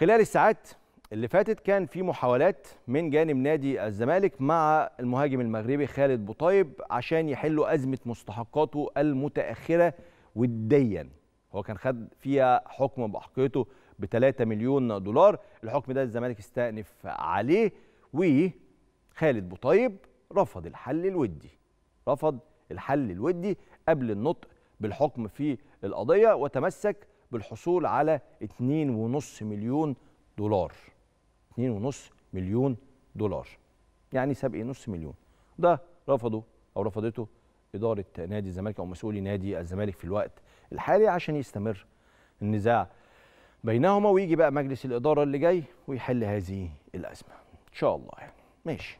خلال الساعات اللي فاتت كان في محاولات من جانب نادي الزمالك مع المهاجم المغربي خالد بوطيب عشان يحلوا أزمة مستحقاته المتأخرة وديا. هو كان خد فيها حكم بأحقيته ب 3 مليون دولار. الحكم ده الزمالك استأنف عليه وخالد بوطيب رفض الحل الودي. رفض الحل الودي قبل النطق بالحكم في القضية وتمسك بالحصول على 2.5 مليون دولار. 2.5 مليون دولار. يعني سابق نص مليون. ده رفضه أو رفضته إدارة نادي الزمالك أو مسؤولي نادي الزمالك في الوقت الحالي عشان يستمر النزاع بينهما ويجي بقى مجلس الإدارة اللي جاي ويحل هذه الأزمة. إن شاء الله يعني. ماشي.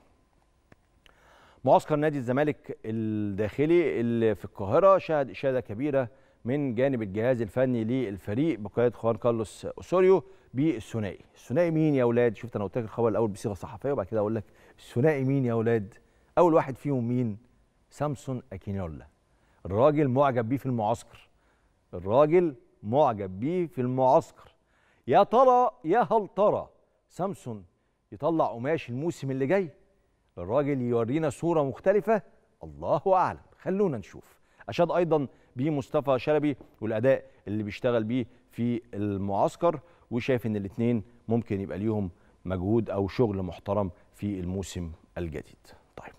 معسكر نادي الزمالك الداخلي اللي في القاهرة شهد إشادة كبيرة من جانب الجهاز الفني للفريق بقيادة خوان كارلوس أوسوريو بالثنائي الثنائي مين يا أولاد شفت أنا قلت لك الخبر الأول بصيغة صحفية وبعد كده أقول لك الثنائي مين يا أولاد أول واحد فيهم مين؟ سامسون أكينولا. الراجل معجب بيه في المعسكر. الراجل معجب بيه في المعسكر. يا ترى يا هل ترى سامسون يطلع قماش الموسم اللي جاي؟ الراجل يورينا صورة مختلفة. الله أعلم. خلونا نشوف. أشاد أيضا بمصطفى شلبي والأداء اللي بيشتغل بيه في المعسكر وشايف إن الاثنين ممكن يبقى ليهم مجهود أو شغل محترم في الموسم الجديد. طيب.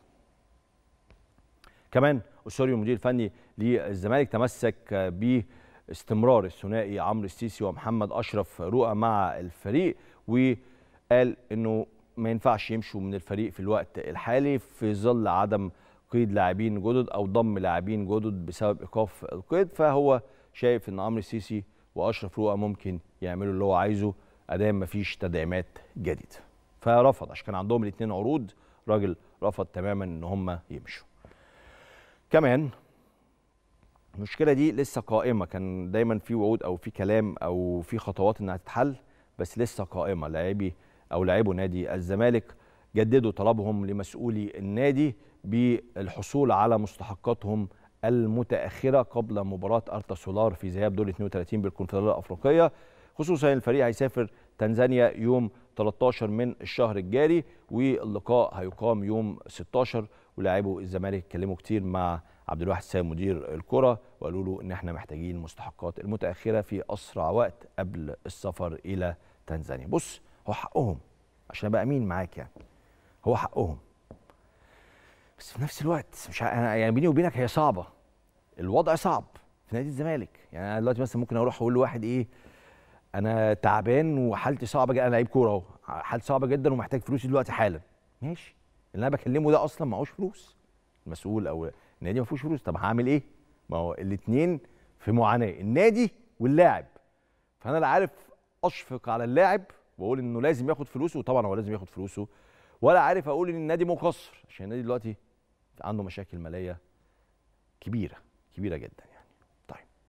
كمان اسوريو المدير الفني للزمالك تمسك باستمرار الثنائي عمرو السيسي ومحمد أشرف رؤى مع الفريق وقال إنه ما ينفعش يمشوا من الفريق في الوقت الحالي في ظل عدم قيد لاعبين جدد أو ضم لاعبين جدد بسبب إيقاف القيد فهو شايف إن عمرو السيسي وأشرف رؤى ممكن يعملوا اللي هو عايزه ادام مفيش تدعيمات جديدة. فرفض عشان كان عندهم الاثنين عروض راجل رفض تماما إن هم يمشوا. كمان المشكلة دي لسه قائمة كان دايما في وعود أو في كلام أو في خطوات إنها تتحل بس لسه قائمة. لاعبي أو لاعبو نادي الزمالك جددوا طلبهم لمسؤولي النادي بالحصول على مستحقاتهم المتأخرة قبل مباراة أرتا سولار في ذهاب دور 32 بالكونفدرالية الأفريقية. خصوصا الفريق هيسافر تنزانيا يوم 13 من الشهر الجاري واللقاء هيقام يوم 16 ولاعبو الزمالك اتكلموا كتير مع عبد الواحد سام مدير الكرة وقالوا له إن إحنا محتاجين المستحقات المتأخرة في أسرع وقت قبل السفر إلى تنزانيا. بص هو حقهم عشان أبقى أمين معاك يعني. هو حقهم. بس في نفس الوقت مش ع- يعني بيني وبينك هي صعبة. الوضع صعب في نادي الزمالك. يعني أنا دلوقتي مثلا ممكن أروح أقول لواحد إيه أنا تعبان وحالتي صعبة جدا أنا لعيب كورة أهو. حالتي صعبة جدا ومحتاج فلوسي دلوقتي حالا. ماشي. اللي أنا بكلمه ده أصلا معهوش فلوس. المسؤول أو النادي ما فيهوش فلوس. طب هعمل إيه؟ ما هو الاثنين في معاناة النادي واللاعب. فأنا لا عارف أشفق على اللاعب وأقول إنه لازم ياخد فلوسه. وطبعا هو لازم ياخد فلوسه. ولا عارف أقول إن النادي مقصر عشان النادي دلوقتي عنده مشاكل مالية كبيرة كبيرة جدا.